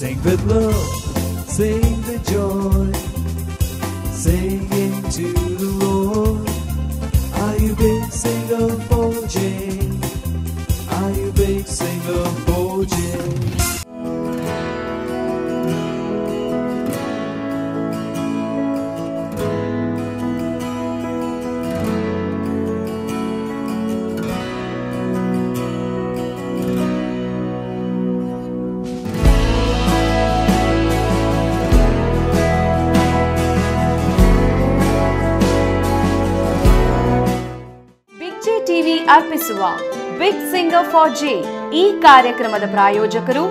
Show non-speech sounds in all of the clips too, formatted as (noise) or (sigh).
Sing with love, sing the joy, singing to ಅರ್ಪಿಸುವ big singer for J ಈ ಕಾರ್ಯಕ್ರಮದ ಪ್ರಾಯೋಜಕರು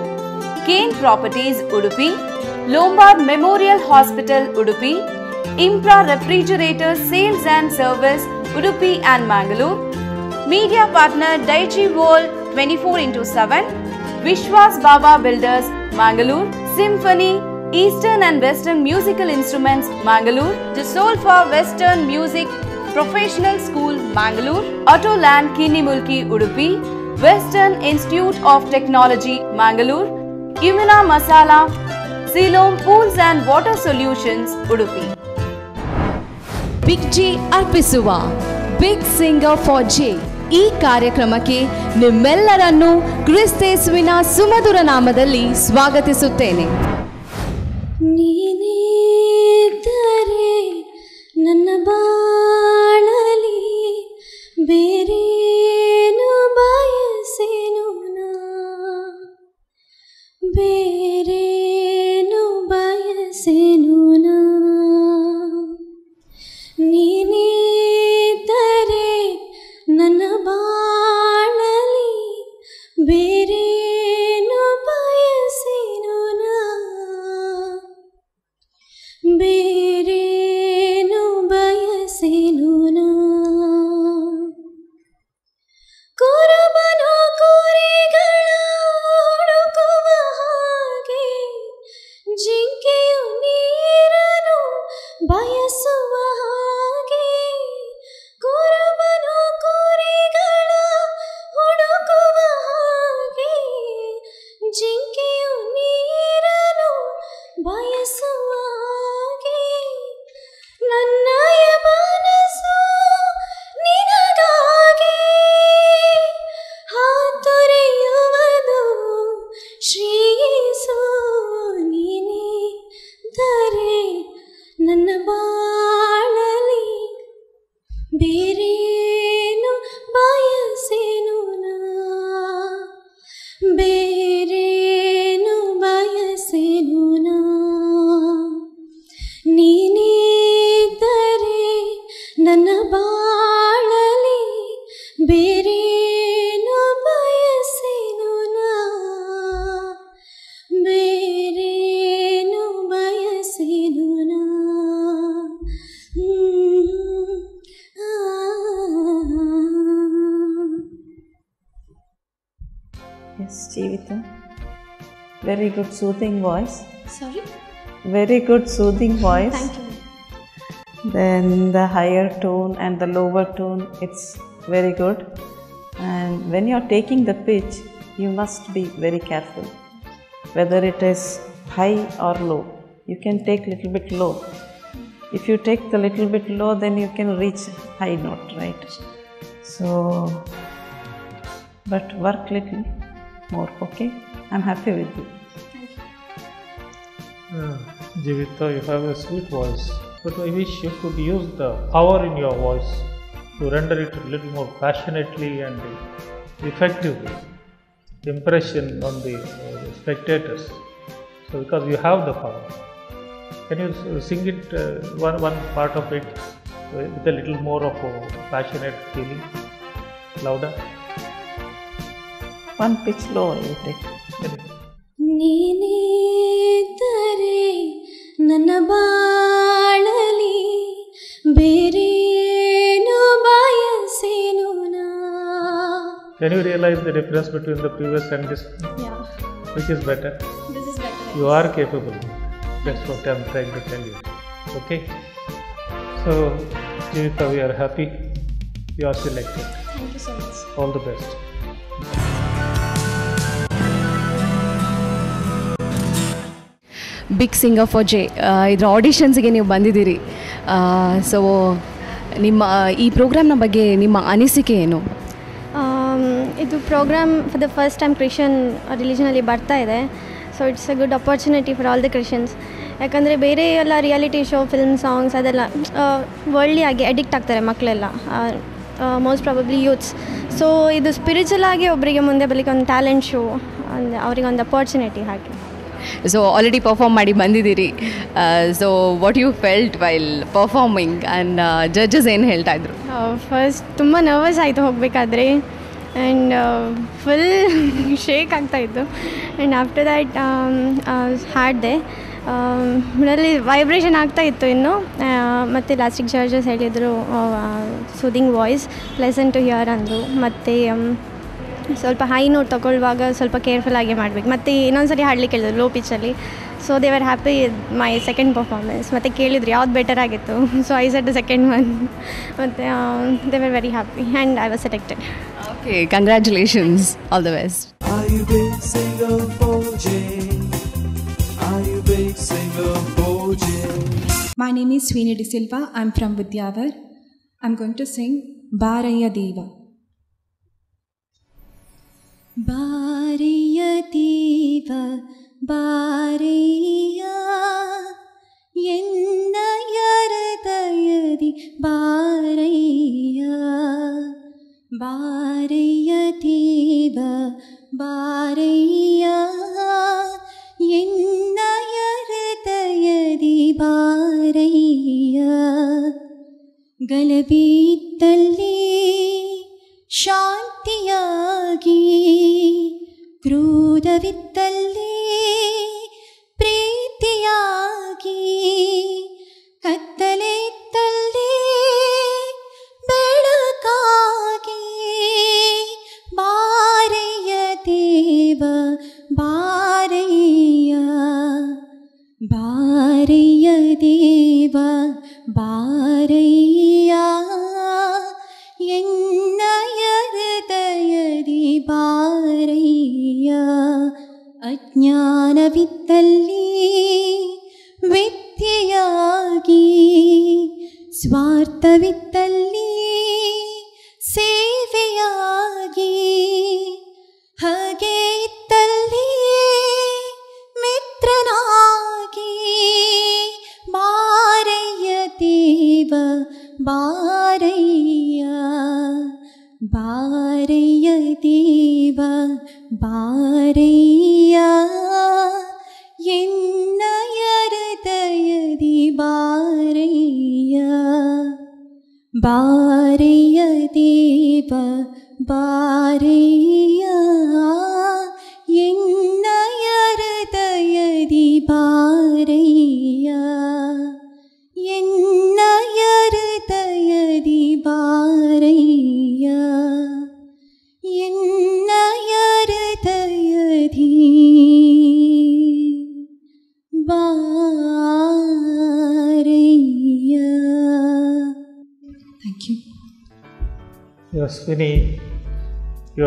Cane Properties Udupi Lombard Memorial Hospital Udupi Impra refrigerator sales and service Udupi and Mangalore media partner Daijiworld twenty four into seven Vishwas Baba builders Mangalore Symphony eastern and western musical instruments Mangalore the soul for western music professional school Mangalore Autoland Kinnimulki Udupi Western Institute of Technology Mangalore ಇಮ್ಯುನಾ masala Siloam pools and water solutions Udupi Big G ಅರ್ಪಿಸುವ big singer for J ಈ ಕಾರ್ಯಕ್ರಮಕ್ಕೆ ನಿಮ್ಮೆಲ್ಲರನ್ನೂ ಕ್ರಿಸ್ತೇಸುವಿನ ಸುಮಧುರ ನಾಮದಲ್ಲಿ ಸ್ವಾಗತಿಸುತ್ತೇನೆ. ನೀನೇ ನನ್ನ ಬಾಳಲಿ ಬೇರೇನು ಬಯಸೇನು ನಾ ಬೇರೇನು ಬಯಸೇನು ನಾ good soothing voice. Sorry? Very good soothing voice. Thank you. Then the higher tone and the lower tone, it's very good. And when you're taking the pitch, you must be very careful. Whether it is high or low, you can take little bit low. If you take the little bit low, then you can reach high note, right? So, but work little more, okay? I'm happy with you. Uh, Jivita, you have a sweet voice, but I wish you could use the power in your voice to render it a little more passionately and effectively. Impression on the uh, spectators. So, because you have the power, can you sing it uh, one one part of it with with a little more of a passionate feeling, louder? One pitch lower, you take. Can you- ನೀನಿದ್ದರೆ ನನ್ನ ಬಾಳಲಿ ಬೇರೇನು ಬಯಸೇನು ನಾ Can you realize the difference between the previous and this? Yeah, Which is better? this is better. You are capable. That's what I'm trying to tell you. Okay? So, Jivita, we are happy you are selected. Thank you so much. All the best. Big Singer for J ಇದರ ಆಡಿಷನ್ಸ್ಗೆ ನೀವು ಬಂದಿದ್ದೀರಿ. So ನಿಮ್ಮ, ಈ ಪ್ರೋಗ್ರಾಮ್ನ ಬಗ್ಗೆ ನಿಮ್ಮ ಅನಿಸಿಕೆ ಏನು? ಇದು program for the first time Christian ರಿಲಿಜನಲ್ಲಿ ಬರ್ತಾ ಇದೆ. So it's a good opportunity for all the Christians ಯಾಕಂದರೆ ಬೇರೆ ಎಲ್ಲ ರಿಯಾಲಿಟಿ ಶೋ ಫಿಲ್ಮ್ ಸಾಂಗ್ಸ್ ಅದೆಲ್ಲ ವರ್ಲ್ಡ್ಲಿ ಆಗಿ ಅಡಿಕ್ಟ್ ಆಗ್ತಾರೆ ಮಕ್ಕಳೆಲ್ಲ ಮೋಸ್ಟ್ ಪ್ರಾಬಬ್ಲಿ ಯೂತ್ಸ್ ಸೊ ಇದು ಸ್ಪಿರಿಚುವಲ್ ಆಗಿ ಒಬ್ಬರಿಗೆ ಮುಂದೆ ಬರಲಿಕ್ಕೆ ಒಂದು ಟ್ಯಾಲೆಂಟ್ ಶೋ ಅಂದರೆ ಅವರಿಗೆ ಒಂದು ಅಪರ್ಚುನಿಟಿ ಹಾಗೆ. ಸೊ ಆಲ್ರೆಡಿ ಪರ್ಫಾರ್ಮ್ ಮಾಡಿ ಬಂದಿದ್ದೀರಿ. So what you felt while performing and judges ಏನು ಹೇಳ್ತಾ ಇದ್ರು? ಫಸ್ಟ್ ತುಂಬ ನರ್ವಸ್ ಆಯಿತು ಹೋಗಬೇಕಾದ್ರೆ. ಆ್ಯಂಡ್ ಫುಲ್ ಶೇಕ್ ಆಗ್ತಾಯಿತ್ತು ಆ್ಯಂಡ್ ಆಫ್ಟರ್ ದ್ಯಾಟ್ ಹಾಡಿದೆ ಅಲ್ಲಿ ವೈಬ್ರೇಷನ್ ಆಗ್ತಾ ಇತ್ತು ಇನ್ನು. ಮತ್ತು ಲಾಸ್ಟಿಕ್ ಜಾರ್ಜಸ್ ಹೇಳಿದರು soothing voice pleasant to hear ಅಂದರು. ಮತ್ತು ಸ್ವಲ್ಪ ಹೈ ನೋಟ್ ತೊಗೊಳ್ಳುವಾಗ ಸ್ವಲ್ಪ ಕೇರ್ಫುಲ್ ಆಗಿ ಮಾಡಬೇಕು. ಮತ್ತು ಇನ್ನೊಂದ್ಸರಿ ಹಾಡಲಿ ಕೇಳಿದ್ರು low ಪಿಚ್ಚಲ್ಲಿ so they are happy my second performance ಮತ್ತು ಕೇಳಿದ್ರು ಯಾವ್ದು ಬೆಟರ್ ಆಗಿತ್ತು? So I said the second one ಮತ್ತು they were very happy and I was selected okay congratulations all the best? My name is Sweeney De Silva. I'm from Vidyavar. I'm going to sing Baraya Deva. பாரியதீவ பாரியா என்னயரதயதி பாரையா பாரியதீவ பாரையா என்னயரதயதி பாரையா கலபீத்தல்லே ಶಾಂತಿಯಾಗಿ ಕ್ರೋಧವಿತ್ತಲ್ಲಿ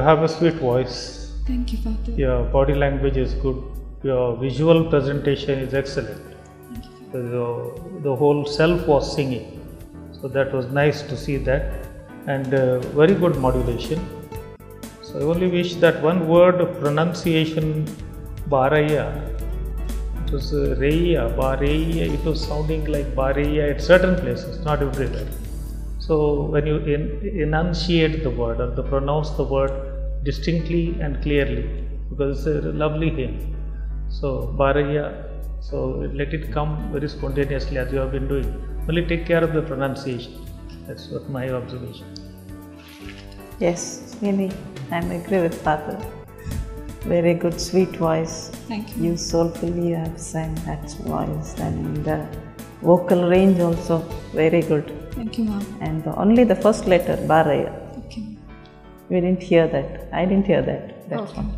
have a sweet voice. Thank you, Father. Your body language is good. Your visual presentation is excellent. The, the whole self was singing. So that was nice to see that. And uh, very good modulation. So I only wish that one word pronunciation, Baraya, it was uh, Reya, Bareya, it was sounding like Bareya at certain places, not everywhere. So when you en- enunciate the word or the pronounce the word distinctly and clearly, because it's a lovely hymn. So Baraya, so let it come very spontaneously as you have been doing. Only take care of the pronunciation. That's what my observation. Yes, really, I'm agree with Father. Very good, sweet voice. Thank you. You soulfully have sang that voice and uh, vocal range also very good. Thank you, Mom. And the, only the first letter, Baraya. Okay. We didn't hear that. I didn't hear that. That's Okay. one.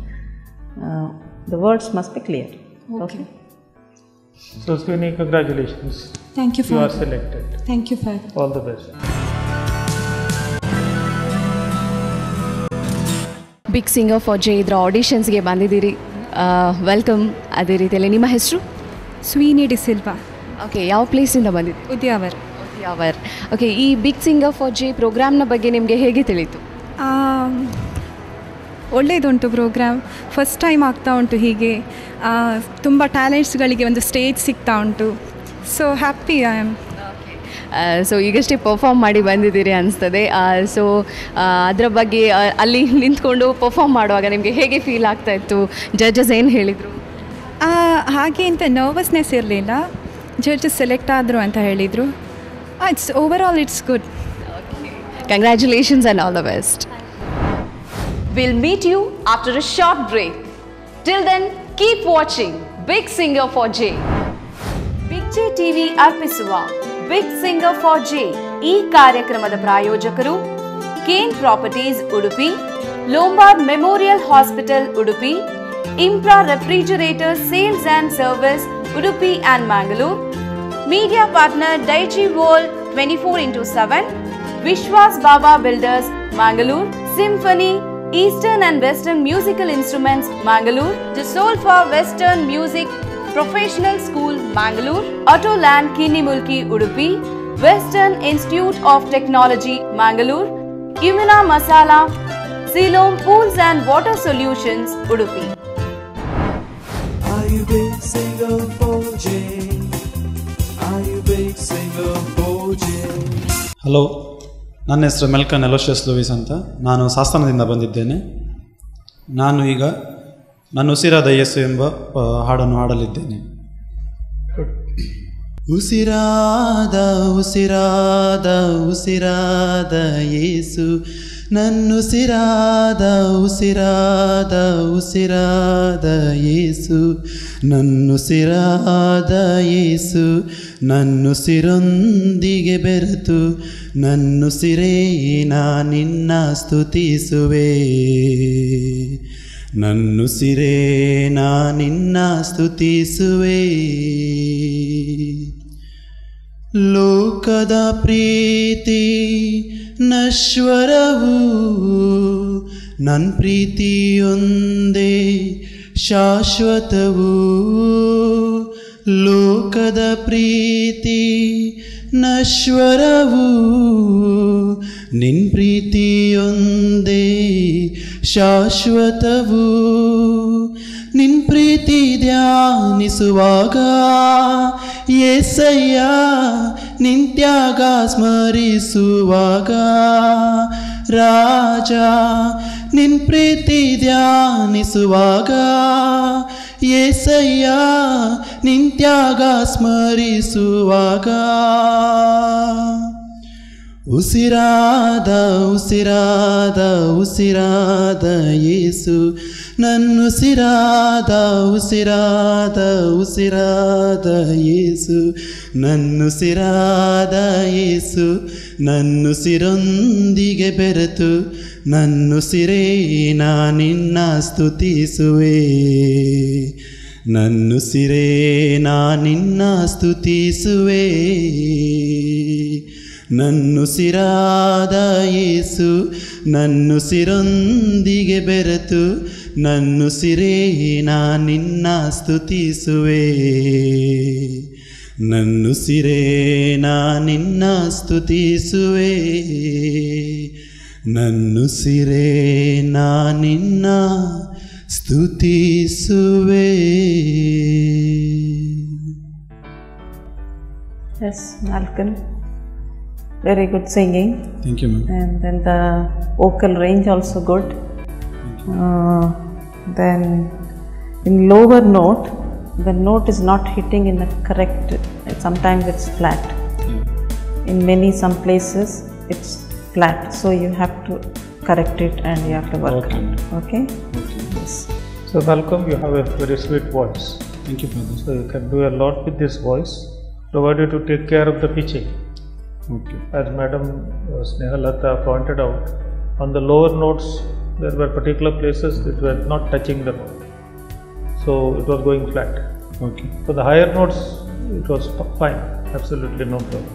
Uh, the words must be clear. Okay. So Swini, congratulations. Thank you, Father. You are selected. Thank you, Father. All the best. Big Singer for J ಇದರ ಆಡಿಷನ್ಸ್ಗೆ ಬಂದಿದ್ದೀರಿ welcome ಅದೇ ರೀತಿಯಲ್ಲಿ ನಿಮ್ಮ ಹೆಸರು Sweeney D'Silva okay ಯಾವ ಪ್ಲೇಸಿಂದ ಬಂದಿದ್ದು ಉದ್ಯಾವರ್ ಉದ್ಯಾವರ್ ಓಕೆ ಈ ಬಿಗ್ ಸಿಂಗರ್ ಫಾರ್ ಜೆ ಪ್ರೋಗ್ರಾಮ್ನ ಬಗ್ಗೆ ನಿಮಗೆ ಹೇಗೆ ತಿಳಿತು ಒಳ್ಳೆಯದುಂಟು ಪ್ರೋಗ್ರಾಮ್ ಫಸ್ಟ್ ಟೈಮ್ ಆಗ್ತಾ ಉಂಟು ಹೀಗೆ. ತುಂಬ ಟ್ಯಾಲೆಂಟ್ಸ್ಗಳಿಗೆ ಒಂದು ಸ್ಟೇಜ್ ಸಿಗ್ತಾ ಉಂಟು. So happy I am so ಈಗಷ್ಟೇ ಪರ್ಫಾರ್ಮ್ ಮಾಡಿ ಬಂದಿದ್ದೀರಿ ಅನಿಸ್ತದೆ. ಸೊ ಅದರ ಬಗ್ಗೆ ಅಲ್ಲಿ ನಿಂತ್ಕೊಂಡು ಪರ್ಫಾರ್ಮ್ ಮಾಡುವಾಗ ನಿಮಗೆ ಹೇಗೆ ಫೀಲ್ ಆಗ್ತಾ ಇತ್ತು? ಜಡ್ಜಸ್ ಏನು ಹೇಳಿದರು? ಹಾಗೆ ಅಂತ ನರ್ವಸ್ನೆಸ್ ಇರಲಿಲ್ಲ. ಜಡ್ಜಸ್ ಸೆಲೆಕ್ಟ್ ಆದರು ಅಂತ ಹೇಳಿದರು. It's over all it's good congratulations and all the best We'll meet you after a short break. Till then, keep watching Big Singer for J. Big J TV ಅರ್ಪಿಸುವ big singer for J ಈ ಕಾರ್ಯಕ್ರಮದ ಪ್ರಾಯೋಜಕರು Cane Properties Udupi Lombard Memorial Hospital Udupi Impra refrigerator sales and service Udupi and Mangalore media partner Daijiworld twenty four into seven Vishwas Baba builders Mangalore, Symphony, Eastern and Western Musical Instruments, Mangalore, The Soul for Western Music Professional School, Mangalore, Autoland Kinimulki, Udupi, Western Institute of Technology, Mangalore, Imuna Masala, Siloam Pools and Water Solutions, Udupi. Are you big singer for Are you big singer for J? ನನ್ನ ಹೆಸರು ಮೆಲ್ಕನ್ Aloysius ಲೂವಿಸ್ ಅಂತ. ನಾನು ಸಾಸ್ತಾನದಿಂದ ಬಂದಿದ್ದೇನೆ. ನಾನು ಈಗ ನನ್ನ ಉಸಿರಾದ ಯೇಸು ಎಂಬ ಹಾಡನ್ನು ಹಾಡಲಿದ್ದೇನೆ. ಉಸಿರಾದ ಉಸಿರಾದ ಉಸಿರಾದ ಯೇಸು ನನ್ನುಸಿರಾದ ಉಸಿರಾದ ಉಸಿರಾದ ಯೇಸು. ನನ್ನುಸಿರಾದ ಯೇಸು ನನ್ನುಸಿರೊಂದಿಗೆ ಬೆರೆತು ನನ್ನುಸಿರೇ ನಾ ನಿನ್ನ ಸ್ತುತಿಸುವೆ. ನನ್ನುಸಿರೇ ನಾ ನಿನ್ನ ಸ್ತುತಿಸುವೆ. ಲೋಕದ ಪ್ರೀತಿ ನಶ್ವರವು ನನ್ನ ಪ್ರೀತಿಯೊಂದೇ ಶಾಶ್ವತವು. ಲೋಕದ ಪ್ರೀತಿ ನಶ್ವರವು ನಿನ್ ಪ್ರೀತಿಯೊಂದೇ ಶಾಶ್ವತವು. ನಿನ್ ಪ್ರೀತಿ ಧ್ಯಾನಿಸುವಾಗ ಏಸಯ್ಯ ನಿಂತ್ಯಾಗ ಸ್ಮರಿಸುವಾಗ. ರಾಜ ನಿನ್ ಪ್ರೀತಿ ಧ್ಯಾನಿಸುವಾಗ ಏಸಯ್ಯ ನಿಂತ್ಯಾಗ ಸ್ಮರಿಸುವಾಗ. ಉಸಿರಾದ ಉಸಿರಾದ ಉಸಿರಾದ ಯೇಸು. ನನ್ನುಸಿರಾದ, ಉಸಿರಾದ ಉಸಿರಾದ ಯೇಸು. ನನ್ನುಸಿರಾದ ಯೇಸು, ನನ್ನುಸಿರೊಂದಿಗೆ ಬೆರೆತು, ನನ್ನುಸಿರೇ ನಾ ನಿನ್ನ ಸ್ತುತಿಸುವೆ. ನನ್ನುಸಿರೇ ನಾ ನಿನ್ನ ಸ್ತುತಿಸುವೆ. ನನ್ನುಸಿರಾದ ಯೇಸು ನನ್ನುಸಿರೊಂದಿಗೆ ಬೆರೆತು ನನ್ನುಸಿರೇ ನಾ ನಿನ್ನ ಸ್ತುತಿಸುವೆ ನನ್ನುಸಿರೇ ನಾ ನಿನ್ನ ಸ್ತುತಿಸುವೆ ನನ್ನುಸಿರೇ ನಾ ನಿನ್ನ ಸ್ತುತಿಸುವೆ yes Malcolm. very good singing. Thank you, ma'am. And then the vocal range also good. Uh, then in lower note, the note is not hitting in the correct. Sometimes it's flat. Yeah. In many some places, it's flat. So you have to correct it and you have to work okay. on it. Okay. okay. Yes. So welcome. You have a very sweet voice. Thank you, brother. So you can do a lot with this voice, provided you take care of the pitching. Okay. As Madam uh, Snehalata pointed out, on the lower notes there were particular places that were not touching the note. So it was going flat. Okay. For the higher notes it was fine, absolutely no problem.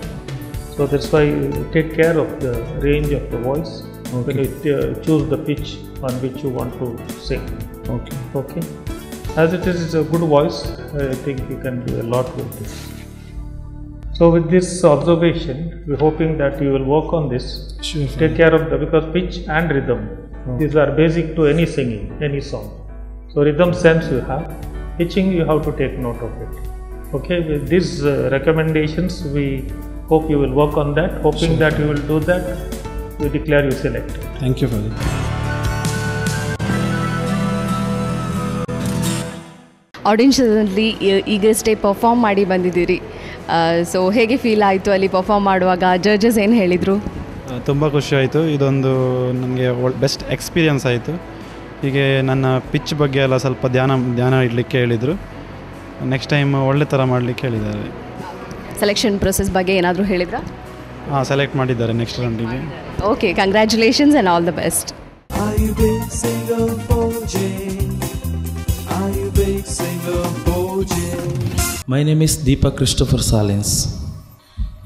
So that's why you take care of the range of the voice okay. when you uh, choose the pitch on which you want to sing. Okay. Okay. As it is, it's a good voice. I think you can do a lot with this. So, with this observation, we're hoping that you will work on this. Sure. Take care of the because pitch and rhythm. These are basic to any singing, any song. So, rhythm sense you have, pitching you have to take note of it. Okay, with these uh, recommendations, we hope you will work on that. Hoping that you will do that, we declare you selected. Thank you father ಆಡಿಷನಲ್ಲಿ ಈಗಷ್ಟೇ perform ಮಾಡಿ ಬಂದಿದ್ದೀರಿ so ಹೇಗೆ feel ಆಯಿತು ಅಲ್ಲಿ perform ಮಾಡುವಾಗ? Judges ಏನು ಹೇಳಿದರು? ತುಂಬ ಖುಷಿ ಆಯಿತು. ಇದೊಂದು ನನಗೆ ಬೆಸ್ಟ್ ಎಕ್ಸ್ಪೀರಿಯನ್ಸ್ ಆಯಿತು. ಹೀಗೆ ನನ್ನ ಪಿಚ್ ಬಗ್ಗೆ ಎಲ್ಲ ಸ್ವಲ್ಪ ಧ್ಯಾನ ಧ್ಯಾನ ಇಡಲಿಕ್ಕೆ ಹೇಳಿದರು. ನೆಕ್ಸ್ಟ್ ಟೈಮ್ ಒಳ್ಳೆ ಥರ ಮಾಡಲಿಕ್ಕೆ ಹೇಳಿದ್ದಾರೆ. ಸೆಲೆಕ್ಷನ್ ಪ್ರೊಸೆಸ್ ಬಗ್ಗೆ ಏನಾದರೂ ಹೇಳಿದ್ರಾ? ಹಾಂ ಸೆಲೆಕ್ಟ್ ಮಾಡಿದ್ದಾರೆ next ರೌಂಡಿಗೆ okay congratulations and all the best Are you big singer my name is Deepak Christopher Salins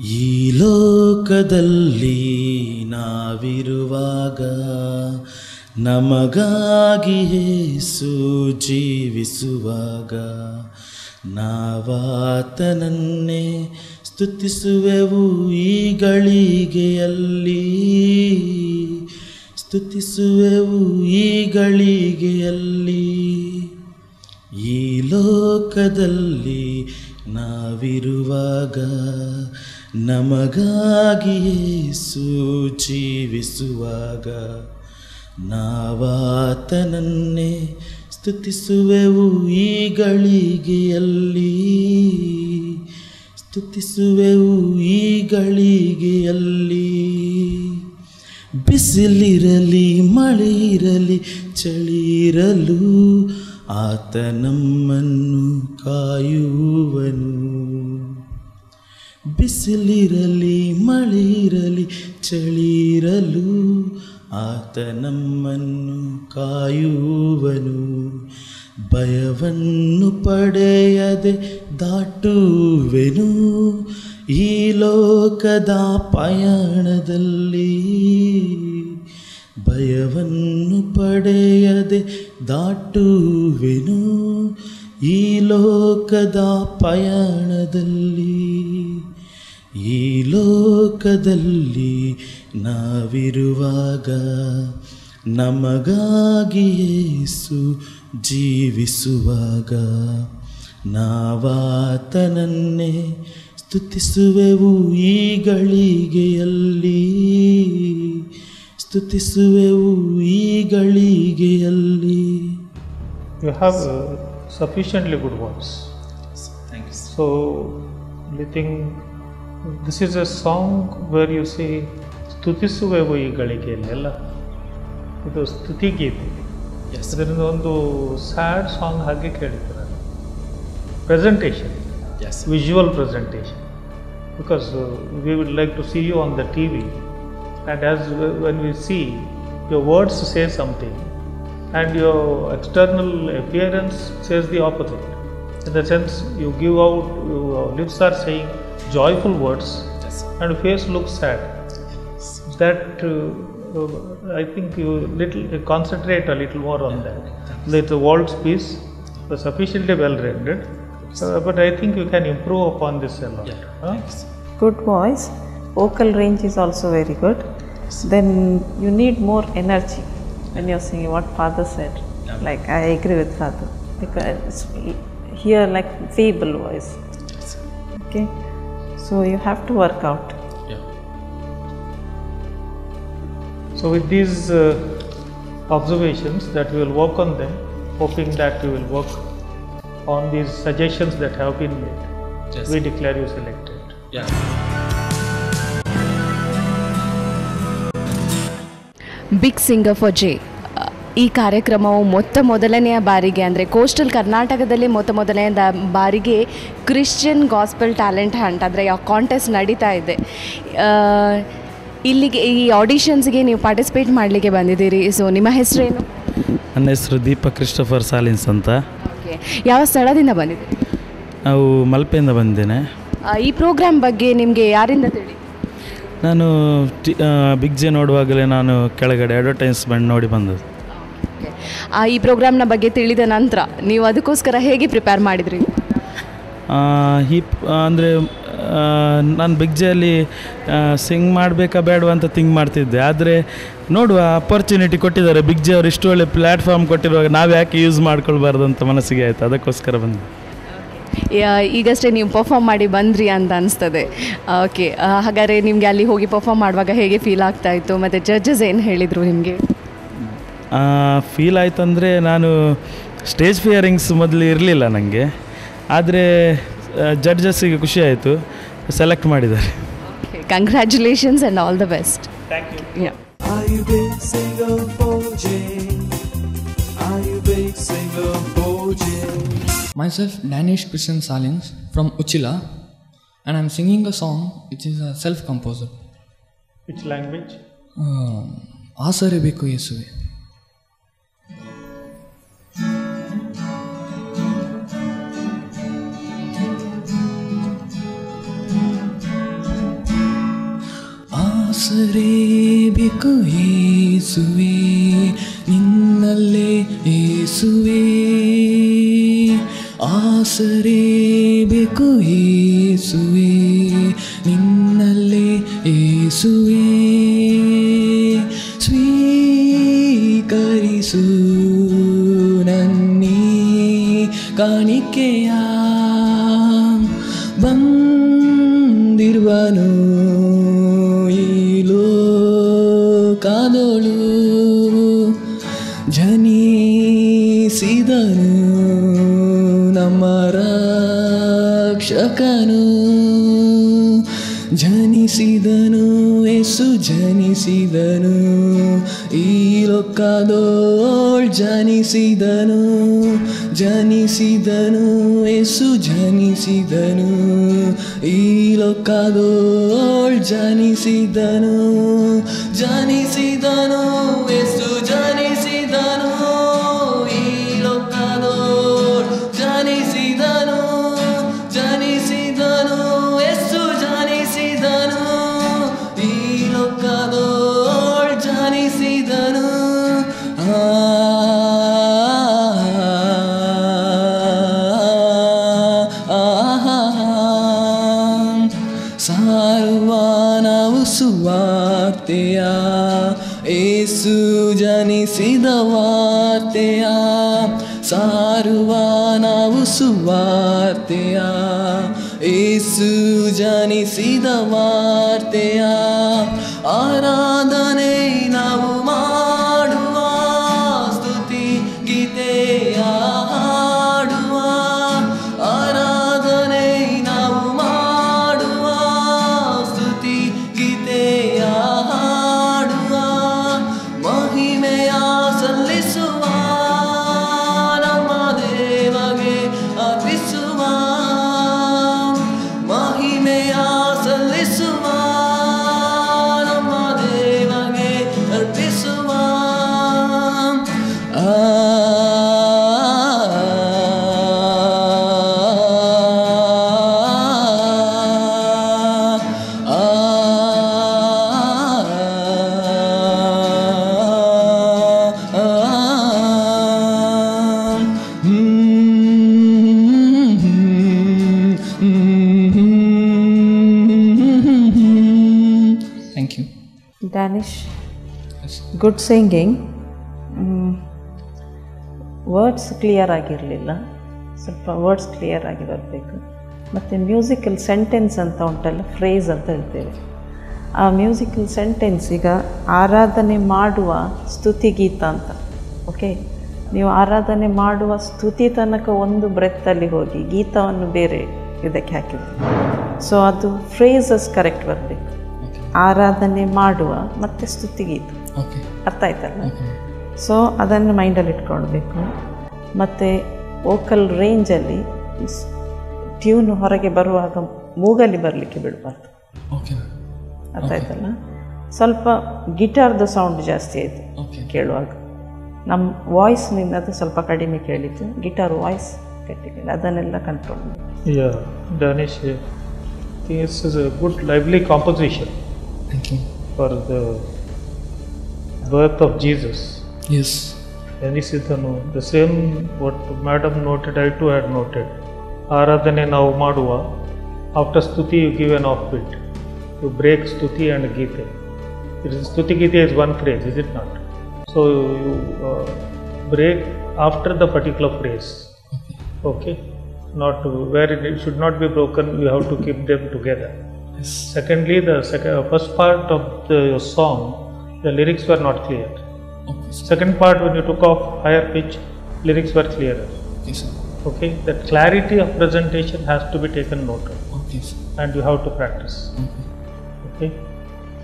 ಈ ಲೋಕದಲ್ಲಿ ನಾವಿರುವಾಗ ನಮಗಾಗಿ ಯೇಸು ಜೀವಿಸುವಾಗ ನಾವಾತನನ್ನೇ ಸ್ತುತಿಸುವೆವು ಈ ಗಳಿಗೆಯಲ್ಲಿ. ಸ್ತುತಿಸುವೆವು ಈ ಗಳಿಗೆಯಲ್ಲಿ. ಈ ಲೋಕದಲ್ಲಿ ನಾವಿರುವಾಗ ನಮಗಾಗಿ ಯೇಸು ಜೀವಿಸುವಾಗ ನಾವಾತನನ್ನೇ ಸ್ತುತಿಸುವೆವು ಈ ಗಳಿಗೆಯಲ್ಲಿ. ಸ್ತುತಿಸುವೆವು ಈ ಗಳಿಗೆಯಲ್ಲಿ. ಬಿಸಿಲಿರಲಿ ಮಳೆ ಚಳಿ ಇರಲು ಆತ ನಮ್ಮನ್ನು ಕಾಯುವನು. ಬಿಸಿಲಿರಲಿ, ಮಳೆಯಿರಲಿ ಚಳಿರಲು ಆತ ನಮ್ಮನ್ನು ಕಾಯುವನು. ಭಯವನ್ನು ಪಡೆಯದೆ ದಾಟುವೆನು. ಈ ಲೋಕದ ಪಯಣದಲ್ಲಿ ಭಯವನ್ನು ಪಡೆಯದೆ ದಾಟುವೆನು ಈ ಲೋಕದ ಪಯಣದಲ್ಲಿ. ಈ ಲೋಕದಲ್ಲಿ ನಾವಿರುವಾಗ ನಮಗಾಗಿ ಯೇಸು ಜೀವಿಸುವಾಗ ನಾವಾತನನ್ನೇ ಸ್ತುತಿಸುವೆವು ಈ ಗಳಿಗೆಯಲ್ಲಿ. ಸ್ತುತಿಸುವೆವು ಈ ಗಳಿಗೆಯಲ್ಲಿ You have a sufficiently good voice. Thank you So, I think this is a song where you say ಸ್ತುತಿಸುವೆವು ಈ ಗಳಿಗೆಯಲ್ಲಿ ಅಲ್ಲ ಇದು ಸ್ತುತಿ ಗೀತೆ ಎಸ್ ಇದರಿಂದ ಒಂದು ಸ್ಯಾಡ್ ಸಾಂಗ್ ಹಾಗೆ ಕೇಳಿದ್ದಾರೆ presentation visual presentation because uh, we would like to see you on the TV and as when we see your words say something and your external appearance says the opposite in the sense you give out your lips are saying joyful words yes and face looks sad that uh, I think you little concentrate a little more on that. Let the world's peace was sufficiently well rendered, uh, but I think you can improve upon this a lot. Yeah, huh? Good voice. Vocal range is also very good. Then you need more energy when you're singing what father said. Yeah. Like I agree with father because here like feeble voice. Okay, so you have to work out. Yeah. So with these uh, observations that we will work on them, hoping that you will work on these suggestions that have been made. Yes. We declare you selected. Yeah. Big singer for J. ಈ ಕಾರ್ಯಕ್ರಮವು ಮೊತ್ತ ಮೊದಲನೆಯ ಬಾರಿಗೆ ಅಂದರೆ coastal ಕರ್ನಾಟಕದಲ್ಲಿ ಮೊತ್ತ ಮೊದಲನೆಯ ಬಾರಿಗೆ ಕ್ರಿಶ್ಚಿಯನ್ ಗಾಸ್ಪಲ್ ಟ್ಯಾಲೆಂಟ್ ಹಂಟ್ ಅಂದರೆ ಯಾವ ಕಾಂಟೆಸ್ಟ್ ನಡೀತಾ ಇದೆ. ಇಲ್ಲಿಗೆ ಈ ಆಡಿಷನ್ಸ್ಗೆ ನೀವು ಪಾರ್ಟಿಸಿಪೇಟ್ ಮಾಡಲಿಕ್ಕೆ ಬಂದಿದ್ದೀರಿ. ಸೊ ನಿಮ್ಮ ಹೆಸರೇನು? ನನ್ನ ಹೆಸರು ದೀಪಕ್ ಕ್ರಿಸ್ಟೋಫರ್ ಸಾಲಿನ್ಸ್ ಅಂತ. ಓಕೆ ಯಾವ ಸ್ಥಳದಿಂದ ಬಂದಿದ್ದೀರಿ? ನಾವು ಮಲ್ಪೆಯಿಂದ ಬಂದಿದ್ದೇನೆ. ಈ ಪ್ರೋಗ್ರಾಮ್ ಬಗ್ಗೆ ನಿಮಗೆ ಯಾರಿಂದ ತಿಳಿ ನಾನು ಟಿ ಬಿಗ್ ಜೆ ನೋಡುವಾಗಲೇ ನಾನು ಕೆಳಗಡೆ ಅಡ್ವರ್ಟೈಸ್ಮೆಂಟ್ ನೋಡಿ ಬಂದದ್ದು. ಆ ಈ ಪ್ರೋಗ್ರಾಮ್ನ ಬಗ್ಗೆ ತಿಳಿದ ನಂತರ ನೀವು ಅದಕ್ಕೋಸ್ಕರ ಹೇಗೆ ಪ್ರಿಪೇರ್ ಮಾಡಿದ್ರಿ? ಈ ಅಂದರೆ ನಾನು ಬಿಗ್ ಜೆಯಲ್ಲಿ ಸಿಂಗ್ ಮಾಡಬೇಕಾ ಬೇಡವಾ ಅಂತ ಥಿಂಕ್ ಮಾಡ್ತಿದ್ದೆ. ಆದರೆ ನೋಡುವ ಅಪರ್ಚುನಿಟಿ ಕೊಟ್ಟಿದ್ದಾರೆ. ಬಿಗ್ ಜೆ ಅವರು ಇಷ್ಟು ಒಳ್ಳೆ ಪ್ಲ್ಯಾಟ್ಫಾರ್ಮ್ ಕೊಟ್ಟಿರುವಾಗ ನಾವು ಯಾಕೆ ಯೂಸ್ ಮಾಡ್ಕೊಳ್ಬಾರ್ದು ಅಂತ ಮನಸ್ಸಿಗೆ ಆಯಿತು. ಅದಕ್ಕೋಸ್ಕರ ಬಂದೆ. ಈಗಷ್ಟೇ ನೀವು ಪರ್ಫಾರ್ಮ್ ಮಾಡಿ ಬಂದ್ರಿ ಅಂತ ಅನಿಸ್ತದೆ. ಓಕೆ ಹಾಗಾದರೆ ನಿಮಗೆ ಅಲ್ಲಿ ಹೋಗಿ ಪರ್ಫಾರ್ಮ್ ಮಾಡುವಾಗ ಹೇಗೆ ಫೀಲ್ ಆಗ್ತಾ ಇತ್ತು? ಮತ್ತು ಜಡ್ಜಸ್ ಏನು ಹೇಳಿದರು ನಿಮಗೆ? ಫೀಲ್ ಆಯಿತು ಅಂದರೆ ನಾನು ಸ್ಟೇಜ್ ಫಿಯರಿಂಗ್ಸ್ ಮೊದಲು ಇರಲಿಲ್ಲ ನನಗೆ ಆದರೆ ಜಡ್ಜಸ್ಸಿಗೆ ಖುಷಿ ಆಯಿತು. ಸೆಲೆಕ್ಟ್ ಮಾಡಿದ್ದಾರೆ. Congratulations and all the best yeah Myself, Danish Christian Salins from Uchila, and I'm singing a song which is a self composer. Which language? ಆಸರೆ ಬೇಕು ಯೇಸುವೆ ಆಸರೆ ಬೇಕು ಯೇಸುವೆ curiosity ಜನಿಸಿದನು ಜನಿಸಿದನು ಎಸು ಜನಿಸಿದನು ಈ ಲೋಕದೋಳ್ ಜನಿಸಿದನು ಜನಿಸಿದನು दिया। ईसु जानी सीधा ಗುಡ್ ಸಿಂಗಿಂಗ್ ವರ್ಡ್ಸ್ ಕ್ಲಿಯರ್ ಆಗಿರಲಿಲ್ಲ. ಸ್ವಲ್ಪ ವರ್ಡ್ಸ್ ಕ್ಲಿಯರ್ ಆಗಿ ಬರಬೇಕು. ಮತ್ತು ಮ್ಯೂಸಿಕಲ್ ಸೆಂಟೆನ್ಸ್ ಅಂತ ಉಂಟಲ್ಲ ಫ್ರೇಸ್ ಅಂತ ಹೇಳ್ತೇವೆ. ಆ ಮ್ಯೂಸಿಕಲ್ ಸೆಂಟೆನ್ಸ್ ಈಗ ಆರಾಧನೆ ಮಾಡುವ ಸ್ತುತಿಗೀತ ಅಂತ ಓಕೆ ನೀವು ಆರಾಧನೆ ಮಾಡುವ ಸ್ತುತಿ ತನಕ ಒಂದು ಬ್ರೆತ್ತಲ್ಲಿ ಹೋಗಿ ಗೀತವನ್ನು ಬೇರೆ ಇದಕ್ಕೆ ಹಾಕಿದ್ರಿ. ಸೊ ಅದು ಫ್ರೇಸಸ್ ಕರೆಕ್ಟ್ ಬರಬೇಕು. ಆರಾಧನೆ ಮಾಡುವ ಮತ್ತು ಸ್ತುತಿಗೀತ Okay. ಅರ್ಥ ಆಯ್ತಲ್ಲ? ಸೊ ಅದನ್ನು ಮೈಂಡಲ್ಲಿ ಇಟ್ಕೊಳ್ಬೇಕು. ಮತ್ತು ವೋಕಲ್ ರೇಂಜಲ್ಲಿ ಟ್ಯೂನ್ ಹೊರಗೆ ಬರುವಾಗ ಮೂಗಲ್ಲಿ ಬರಲಿಕ್ಕೆ ಬಿಡಬಾರ್ದು. ಅರ್ಥ ಆಯ್ತಲ್ಲ? ಸ್ವಲ್ಪ ಗಿಟಾರ್ದು ಸೌಂಡ್ ಜಾಸ್ತಿ ಆಯಿತು ಕೇಳುವಾಗ. ನಮ್ಮ ವಾಯ್ಸ್ನಿಂದ ಅದು ಸ್ವಲ್ಪ ಕಡಿಮೆ ಕೇಳಿತು ಗಿಟಾರ್ ವಾಯ್ಸ್ ಗಟ್ಟಿ ಕೇಳಿ ಅದನ್ನೆಲ್ಲ ಕಂಟ್ರೋಲ್ ಮಾಡಿ. Danish, is a good this composition for good, birth of Jesus. Yes. ಎನಿಸಿದನು the same what madam noted I too had noted ಆರಾಧನೆ ನಾವು ಮಾಡುವ ಆಫ್ಟರ್ ಸ್ತುತಿ you give an of bit you break ಸ್ತುತಿ and Gita it is ಸ್ತುತಿ ಗೀತೆ is one phrase is it not so you break after the particular phrase okay not where it should not be broken you have to keep them together secondly the second, first part of the song the lyrics were not clear second part when you took off higher pitch lyrics were clearer Yes, sir. okay that clarity of presentation has to be taken note of Okay, sir. and you have to practice okay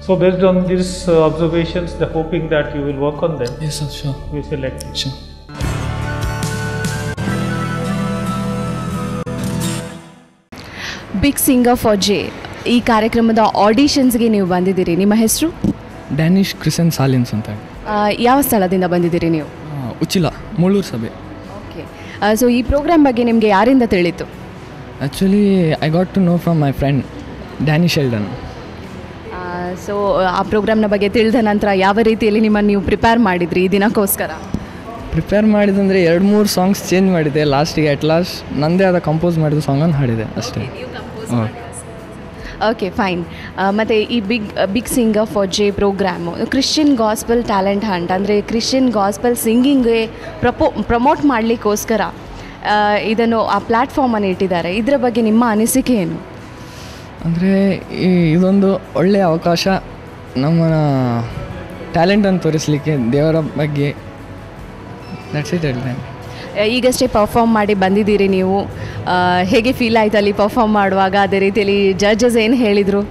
so based on these uh, observations the hoping that you will work on them Yes, sir, sure. you select it. Sure. Big singer for J ಈ ಕಾರ್ಯಕ್ರಮದ ಆಡಿಷನ್ಸ್ಗೆ ನೀವು ಬಂದಿದ್ದೀರಿ ನಿಮ್ಮ ಹೆಸರು ಡ್ಯಾನಿಶ್ ಕ್ರಿಸನ್ ಸಾಲಿನ್ಸ್ ಅಂತ. ಯಾವ ಸ್ಥಳದಿಂದ ಬಂದಿದ್ದೀರಿ ನೀವು? ಉಚಿಲ ಉಚ್ಚಿಲ ಮುಳ್ಳೂರು ಸಭೆ. ಓಕೆ ಸೊ ಈ ಪ್ರೋಗ್ರಾಮ್ ಬಗ್ಗೆ ನಿಮಗೆ ಯಾರಿಂದ ತಿಳಿತು? Actually I got to know from my friend Danish Eldon so ಆ ಪ್ರೋಗ್ರಾಮ್ನ ಬಗ್ಗೆ ತಿಳಿದ ನಂತರ ಯಾವ ರೀತಿಯಲ್ಲಿ ನಿಮ್ಮನ್ನು ನೀವು ಪ್ರಿಪೇರ್ ಮಾಡಿದ್ರಿ ಈ ದಿನಕ್ಕೋಸ್ಕರ? ಪ್ರಿಪೇರ್ ಮಾಡಿದಂದರೆ ಎರಡು ಮೂರು ಸಾಂಗ್ಸ್ ಚೇಂಜ್ ಮಾಡಿದೆ. ಲಾಸ್ಟಿಗೆ ಅಟ್ ಲಾಸ್ಟ್ ನನ್ನದೇ ಆದ ಕಂಪೋಸ್ ಮಾಡಿದ ಸಾಂಗನ್ನು ಹಾಡಿದೆ ಅಷ್ಟೇ. ಹಾಂ. ಓಕೆ ಫೈನ್ ಮತ್ತು ಈ big big singer for J programme Christian gospel talent hunt ಅಂದರೆ ಕ್ರಿಶ್ಚಿಯನ್ ಗಾಸ್ಪಲ್ ಸಿಂಗಿಂಗ್ಗೆ ಪ್ರಪೋ ಪ್ರಮೋಟ್ ಮಾಡಲಿಕ್ಕೋಸ್ಕರ ಇದನ್ನು ಆ ಪ್ಲ್ಯಾಟ್ಫಾರ್ಮನ್ನು ಇಟ್ಟಿದ್ದಾರೆ. ಇದರ ಬಗ್ಗೆ ನಿಮ್ಮ ಅನಿಸಿಕೆ ಏನು? ಅಂದರೆ ಇದೊಂದು ಒಳ್ಳೆಯ ಅವಕಾಶ ನಮ್ಮ ಟ್ಯಾಲೆಂಟನ್ನು ತೋರಿಸಲಿಕ್ಕೆ ದೇವರ ಬಗ್ಗೆ. ಇಟ್ ಹೇಳ್ತೇನೆ. ಈಗಷ್ಟೇ ಪರ್ಫಾರ್ಮ್ ಮಾಡಿ ಬಂದಿದ್ದೀರಿ ನೀವು. ಹೇಗೆ ಫೀಲ್ ಆಯಿತು ಅಲ್ಲಿ ಪರ್ಫಾರ್ಮ್ ಮಾಡುವಾಗ? ಅದೇ ರೀತಿಯಲ್ಲಿ ಜಡ್ಜಸ್ ಏನು ಹೇಳಿದರು?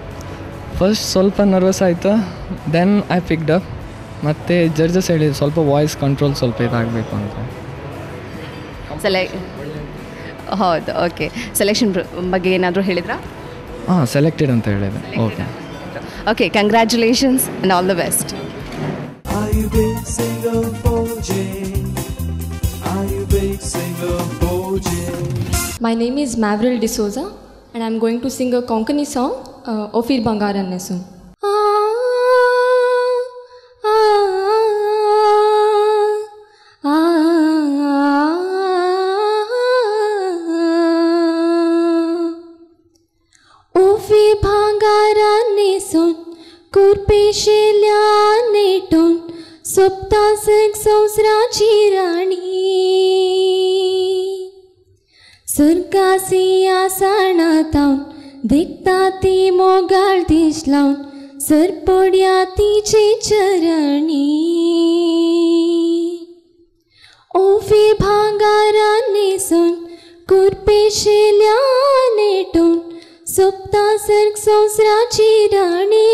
ಫಸ್ಟ್ ಸ್ವಲ್ಪ ನರ್ವಸ್ ಆಯಿತು. ದೆನ್ ಐ ಪಿಕ್ಡ್ ಅಪ್ ಮತ್ತು ಜಡ್ಜಸ್ ಹೇಳಿದ್ರು ಸ್ವಲ್ಪ ವಾಯ್ಸ್ ಕಂಟ್ರೋಲ್ ಸ್ವಲ್ಪ ಇದಾಗಬೇಕು ಅಂತ. ಸೆಲೆ ಹೌದು ಓಕೆ ಸೆಲೆಕ್ಷನ್ ಬಗ್ಗೆ ಏನಾದರೂ ಹೇಳಿದ್ರಾ? ಹಾಂ ಸೆಲೆಕ್ಟೆಡ್ ಅಂತ ಹೇಳಿದೆ. Okay okay congratulations and all the best My name is Mavril D'Souza and I'm going to sing a Konkani song, uh, Ofir Bangaran Nesum. ওফি ভাঙ্গারা নেসুন কুরপেশে ल्याনেটুন সুপ্তা সেক सर्गासी आसाणातावन देखता ती मोगाळ दिश लावन सरपड्या तिचे चरणी ओफी नेटून सोपता सर्ग संसराची राणी.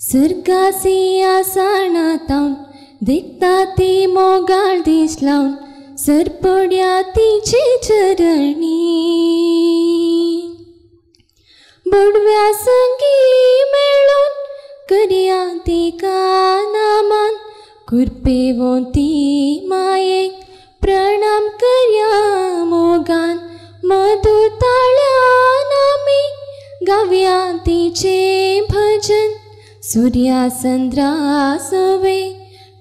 सर्गासी आसाणातावन देखता ती मोगाळ दिस लावन सरपड्या तिचे चरणी। बुडव्या संगी मेळून करया ती कानामान कुरपेवो ती प्रणाम करया मोगान। मधुर ताळ्यान आमी गावया तिचे भजन सूर्या चंद्रा सोवे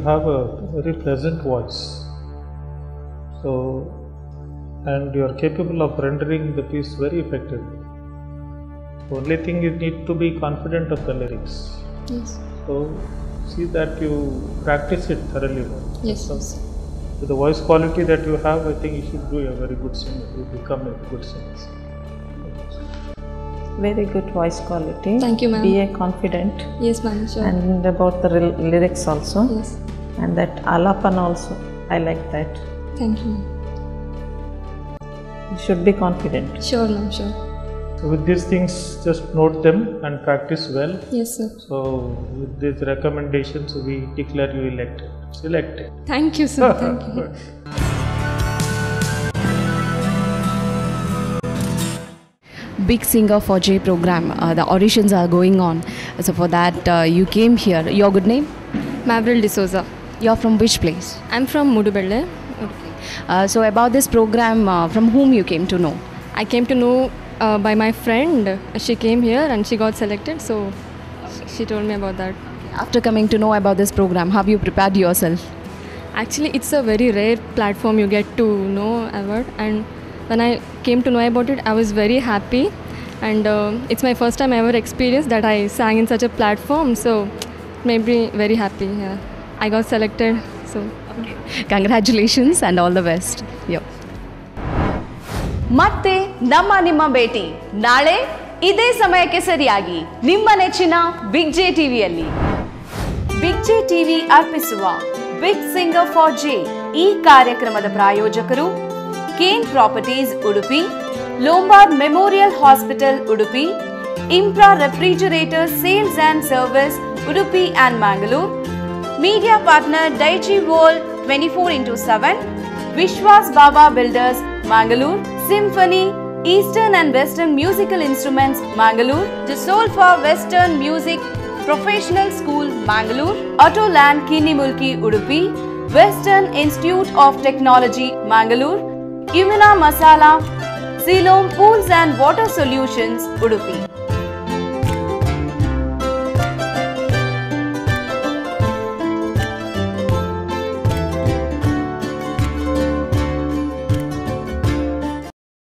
you have a very pleasant voice. So, and you are capable of rendering the piece very effectively. Only thing you need to be confident of the lyrics. Yes. So, see that you practice it thoroughly well. Yes. yes. With the voice quality that you have, I think you should be a very good singer. You become a good singer. Very good voice quality. Thank you, ma'am. Be a confident. Yes, ma'am. Sure. And about the rel- lyrics also. Yes. And that alapan also. I like that. Thank you. You should be confident. Sure, ma'am, sure. So with these things, just note them and practice well. Yes, sir. So with these recommendations, we declare you elected. Selected. Thank you, sir. Thank you. (laughs) Big Singer for J program. Uh, the auditions are going on. So for that, uh, you came here. Your good name? Mavril D'Souza. You're from which place? I'm from Mudubelle. Uh, so about this program, uh, from whom you came to know? I came to know uh, by my friend. She came here and she got selected, so she told me about that. After coming to know about this program, have you prepared yourself? Actually, it's a very rare platform you get to know about, and when I came to know about it, I was very happy. And uh, it's my first time ever experience that I sang in such a platform, so it made me very happy. Yeah. I got selected, so Congratulations and all the best. Yeah. ಮತ್ತೆ ನಮ್ಮ ನಿಮ್ಮ ಭೇಟಿ ನಾಳೆ ಇದೇ ಸಮಯಕ್ಕೆ ಸರಿಯಾಗಿ ನಿಮ್ಮ ನೆಚ್ಚಿನ ಬಿಗ್ ಜೆ ಟಿವಿಯಲ್ಲಿ ಬಿಗ್ ಜೆ ಟಿವಿ ಅರ್ಪಿಸುವ ಬಿಗ್ ಸಿಂಗರ್ ಫಾರ್ ಜೆ ಈ ಕಾರ್ಯಕ್ರಮದ ಪ್ರಾಯೋಜಕರು Kane properties Udupi Lombard memorial hospital Udupi Impra refrigerator sales and service Udupi and Mangalore Media partner Daichi World 24 into 7, Vishwas Baba Builders, Mangalore, Symphony, Eastern and Western Musical Instruments, Mangalore, The Soul for Western Music Professional School, Mangalore, Autoland Kinimulki, Udupi, Western Institute of Technology, Mangalore, Yumina Masala, Silom Pools and Water Solutions, Udupi.